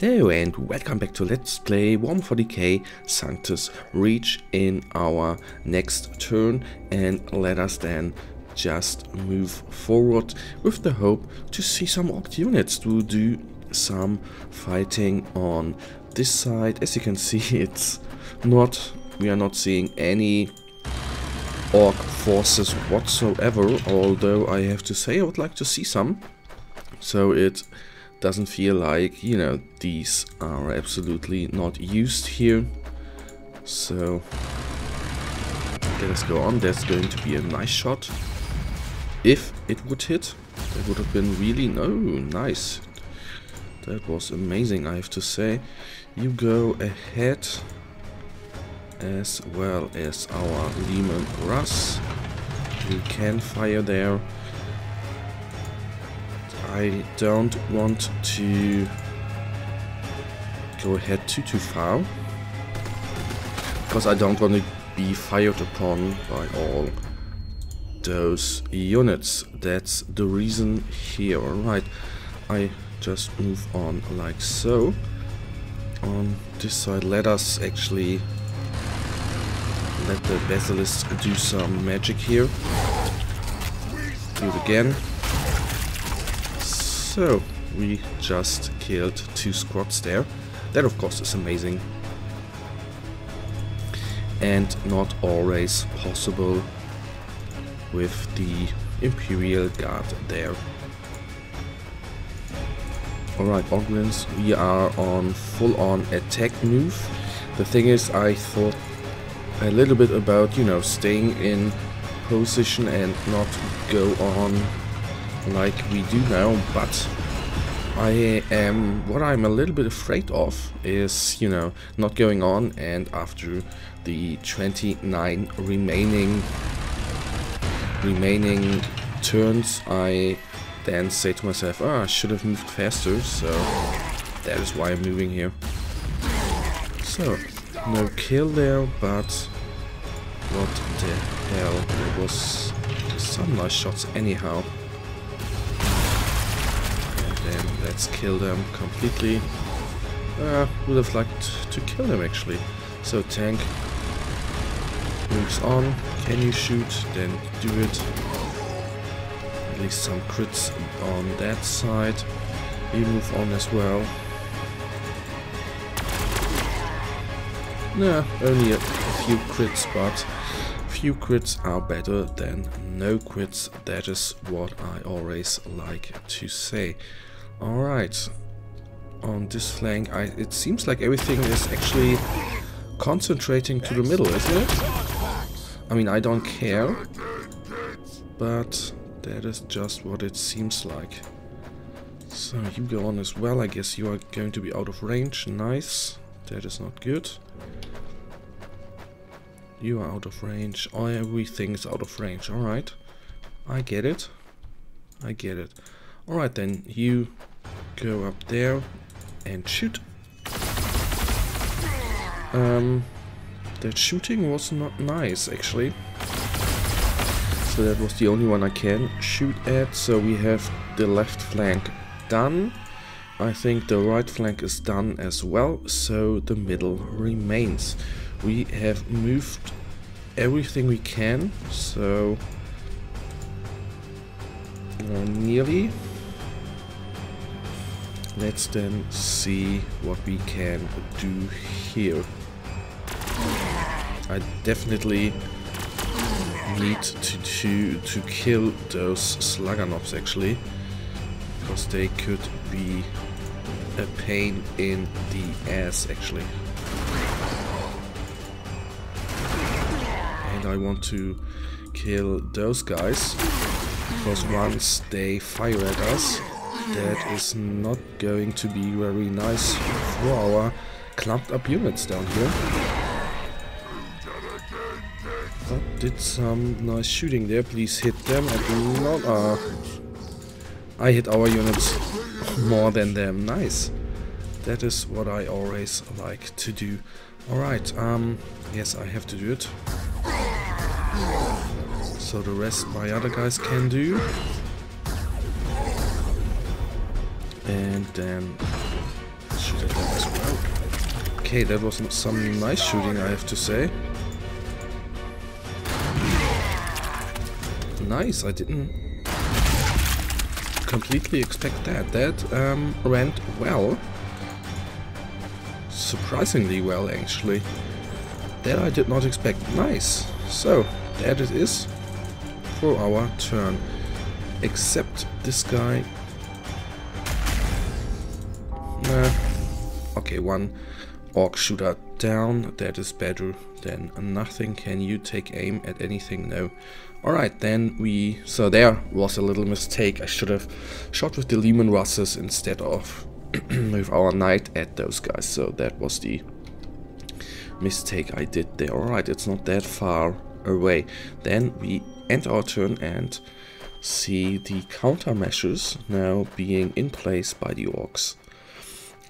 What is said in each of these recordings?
Hello and welcome back to Let's Play Warhammer 40k Sanctus Reach in our next turn and let us then just move forward with the hope to see some Orc units to do some fighting on this side. As you can see it's not, we are not seeing any Orc forces whatsoever, although I have to say I would like to see some. So it doesn't feel like, you know, these are absolutely not used here. So let us go on. There's going to be a nice shot. If it would hit, that would have been really, no, nice. That was amazing, I have to say. You go ahead as well as our Leman Russ. You can fire there. I don't want to go ahead too too far because I don't want to be fired upon by all those units. That's the reason here. Alright, I just move on like so. On this side, let us actually let the Basilisk do some magic here. Do it again. So, we just killed two squads there. That of course is amazing. And not always possible with the Imperial Guard there. Alright, Ogryns, we are on full-on attack move. The thing is, I thought a little bit about, you know, staying in position and not go on like we do now, but I am, what I'm a little bit afraid of is, you know, not going on and after the 29 remaining remaining turns I then say to myself, oh, I should have moved faster, so that is why I'm moving here. So, no kill there, but what the hell, there was some nice shots anyhow. Let's kill them completely. Uh, would have liked to kill them actually. So tank moves on. Can you shoot? Then do it. At least some crits on that side. You move on as well. Nah, only a few crits, but few crits are better than no crits. That is what I always like to say. Alright, on this flank, I, it seems like everything is actually concentrating to the middle, isn't it? I mean, I don't care, but that is just what it seems like. So you go on as well, I guess you are going to be out of range, nice, that is not good. You are out of range, everything is out of range, alright. I get it, I get it. Alright then, you go up there and shoot. Um, that shooting was not nice actually. So that was the only one I can shoot at. So we have the left flank done. I think the right flank is done as well. So the middle remains. We have moved everything we can. So uh, nearly Let's then see what we can do here. I definitely need to, to, to kill those Slugga Nobs actually, because they could be a pain in the ass actually. And I want to kill those guys, because once they fire at us, that is not going to be very nice for our clumped up units down here. But did some nice shooting there. Please hit them and not... Uh, I hit our units more than them. Nice. That is what I always like to do. Alright, um, yes, I have to do it. So the rest my other guys can do. And then should have Okay, that was some nice shooting, I have to say. Nice, I didn't completely expect that. That um, went well. Surprisingly well, actually. That I did not expect. Nice. So, that it is for our turn. Except this guy. Okay, one orc shooter down. That is better than nothing. Can you take aim at anything? No. Alright, then we... So there was a little mistake. I should have shot with the Leman Russes instead of with our knight at those guys. So that was the mistake I did there. Alright, it's not that far away. Then we end our turn and see the countermeasures now being in place by the orcs.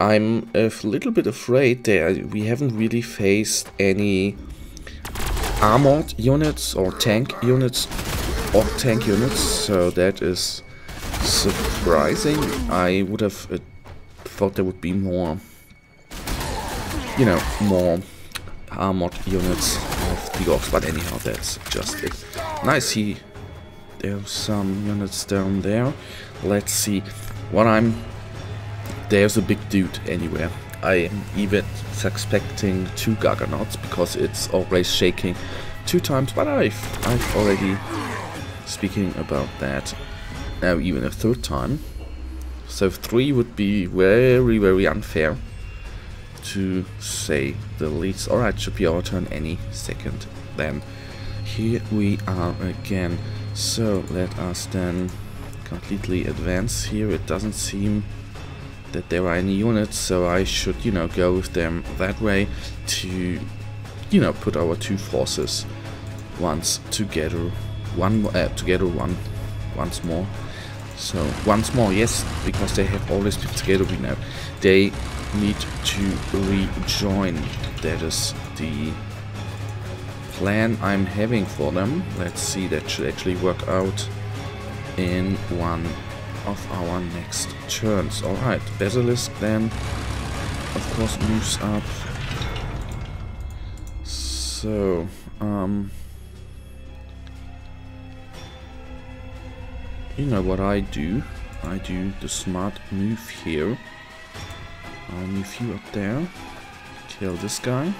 I'm a little bit afraid that we haven't really faced any armored units or tank units or tank units, so that is surprising. I would have uh, thought there would be more, you know, more armored units of the orcs, but anyhow, that's just it. Nice, he, there's some units down there. Let's see what I'm, there's a big dude anywhere. I am even suspecting two Gorkanauts because it's always shaking two times, but I've, I've already speaking about that now even a third time. So three would be very, very unfair to say the least. Alright, should be our turn any second then. Here we are again. So let us then completely advance here. It doesn't seem that there are any units, so I should, you know, go with them that way to, you know, put our two forces once together, one uh, together one once more. So once more, yes, because they have always been together. We know they need to rejoin. That is the plan I'm having for them. Let's see, that should actually work out in one of our next turns. Alright, Basilisk then, of course, moves up. So, um... You know what I do? I do the smart move here. I'll move you up there. Kill this guy.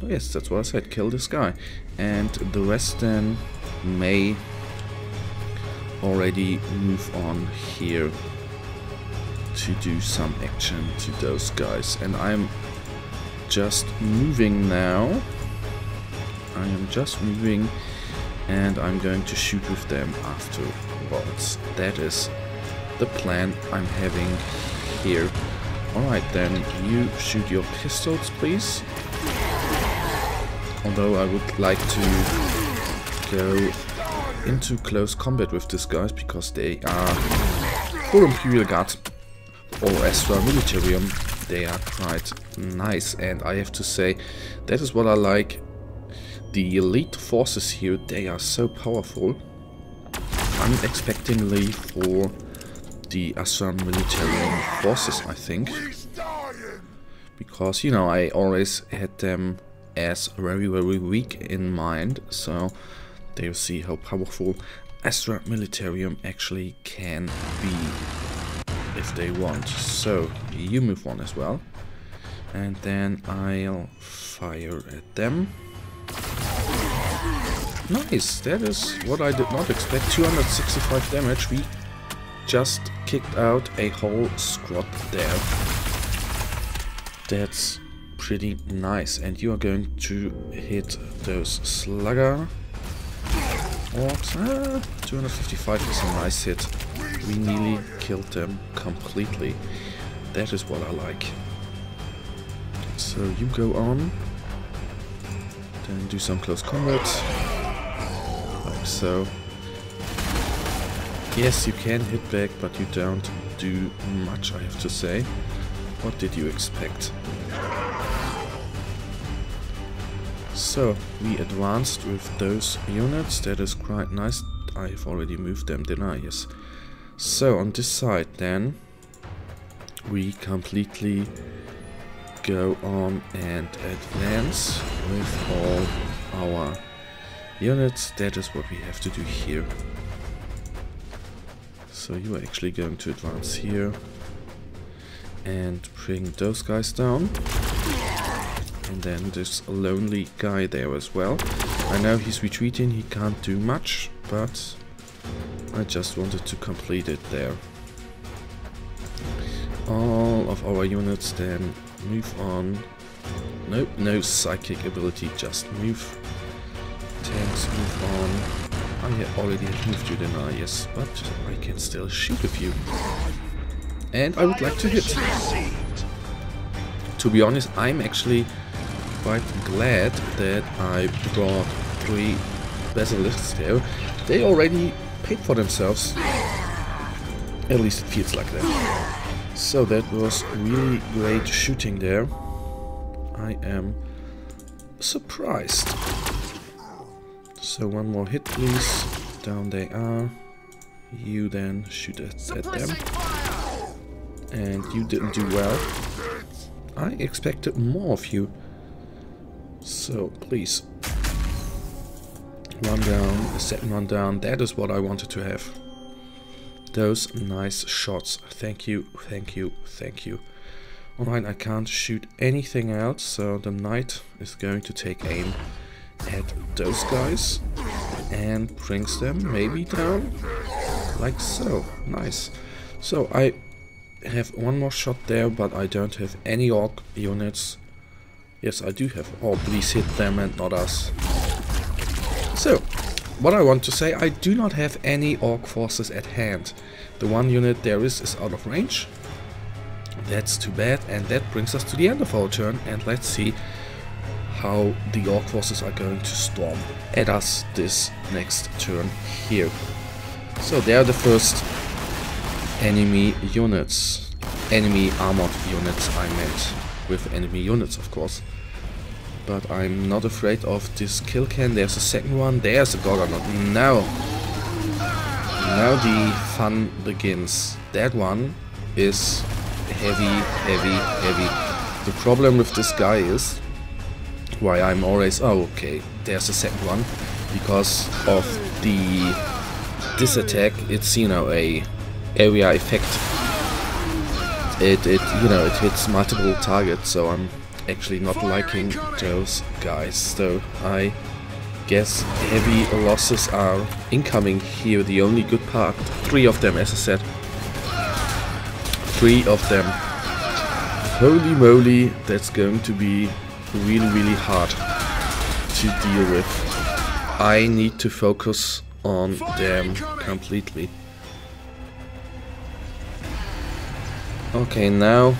Oh yes, that's what I said, kill this guy. And the rest then may already move on here to do some action to those guys. And I'm just moving now. I am just moving and I'm going to shoot with them afterwards. That is the plan I'm having here. Alright then, you shoot your pistols please. Although I would like to go into close combat with these guys because they are for Imperial Guard or Astra Militarium. They are quite nice and I have to say that is what I like. The elite forces here they are so powerful. Unexpectedly for the Astra Militarium forces I think. Because you know I always had them as very very weak in mind so They'll see how powerful Astra Militarium actually can be if they want. So, you move on as well. And then I'll fire at them. Nice, that is what I did not expect. 265 damage. We just kicked out a whole squad there. That's pretty nice. And you are going to hit those slugger Orcs, ah, 255 is a nice hit. We nearly killed them completely. That is what I like. So you go on. Then do some close combat. Like so. Yes, you can hit back, but you don't do much, I have to say. What did you expect? So, we advanced with those units, that is quite nice. I've already moved them, didn't I? Yes. So, on this side then, we completely go on and advance with all our units. That is what we have to do here. So you are actually going to advance here and bring those guys down. And then this lonely guy there as well. I know he's retreating, he can't do much, but I just wanted to complete it there. All of our units then move on. Nope, no psychic ability, just move. Tanks move on. I already have moved you then, ah yes, but I can still shoot a few. And I would like to hit. To be honest, I'm actually quite glad that I brought three basilisks there. They already paid for themselves. At least it feels like that. So that was really great shooting there. I am surprised. So one more hit please. Down they are. You then shoot at, at them. And you didn't do well. I expected more of you. So please. One down, a second one down. That is what I wanted to have. Those nice shots. Thank you, thank you, thank you. Alright, I can't shoot anything else, so the knight is going to take aim at those guys and brings them maybe down like so. Nice. So I have one more shot there, but I don't have any orc units. Yes, I do have. Oh, please hit them and not us. So, what I want to say, I do not have any orc forces at hand. The one unit there is is out of range. That's too bad, and that brings us to the end of our turn, and let's see how the orc forces are going to storm at us this next turn here. So they are the first enemy units. Enemy armored units I meant. With enemy units of course. But I'm not afraid of this Killa Kan. There's a second one. There's a Gorkanaut. Now. Now the fun begins. That one is heavy, heavy, heavy. The problem with this guy is why I'm always... Oh, okay. There's a second one. Because of the... This attack, it's, you know, a area effect. It, it, you know, it hits multiple targets, so I'm actually not liking those guys. So I guess heavy losses are incoming here. The only good part. Three of them, as I said. Three of them. Holy moly, that's going to be really, really hard to deal with. I need to focus on them completely. Okay, now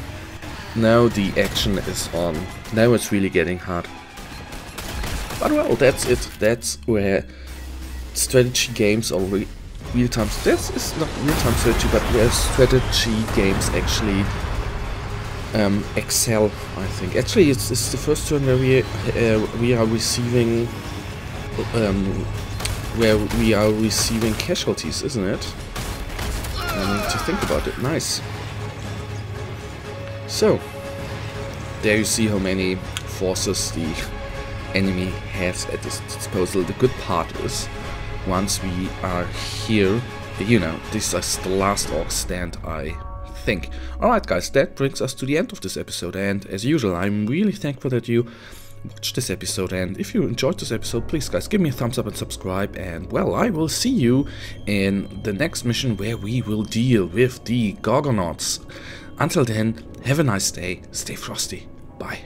now the action is on. Now it's really getting hard. But well, that's it. That's where strategy games or re real-time... This is not real-time strategy, but where strategy games actually um, excel, I think. Actually, it's, it's the first turn where we, uh, we are receiving... Um, where we are receiving casualties, isn't it? To think about it. Nice. So, there you see how many forces the enemy has at his disposal. The good part is, once we are here, you know, this is the last orc stand, I think. Alright guys, that brings us to the end of this episode, and as usual, I'm really thankful that you watched this episode, and if you enjoyed this episode, please guys, give me a thumbs up and subscribe, and well, I will see you in the next mission where we will deal with the Gorkanauts. Until then, have a nice day, stay frosty, bye.